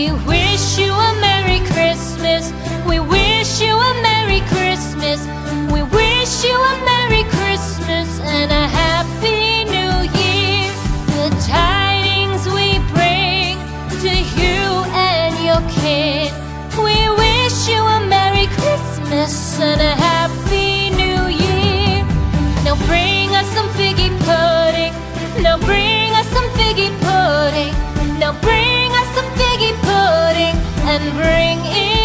We wish you a Merry Christmas. We wish you a Merry Christmas. We wish you a Merry Christmas and a Happy New Year. The tidings we bring to you and your kid. We wish you a Merry Christmas and a Happy New Year. Now bring us some figgy pudding. Now bring and bring it.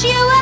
wish you